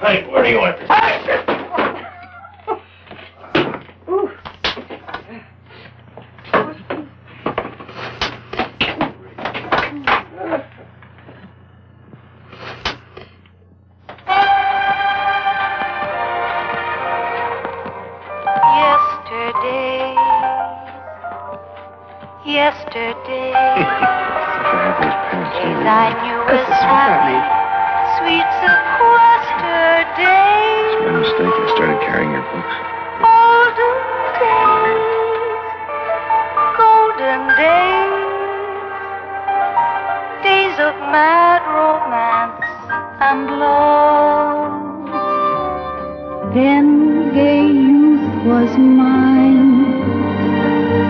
Hey, where do you want this? Yesterday, yesterday, days I knew as happy, and love. Then gay youth was mine,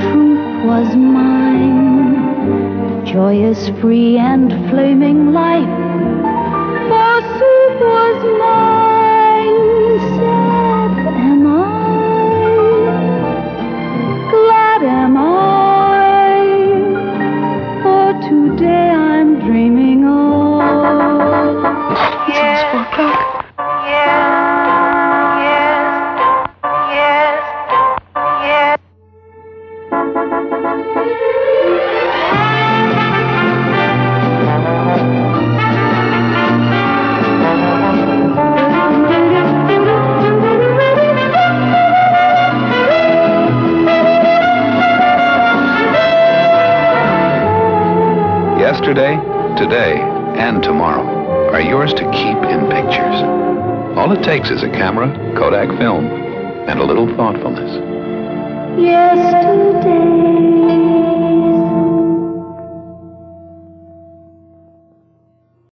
truth was mine, joyous, free, and flaming life. Yesterday, today, and tomorrow are yours to keep in pictures. All it takes is a camera, Kodak film, and a little thoughtfulness. Yesterday,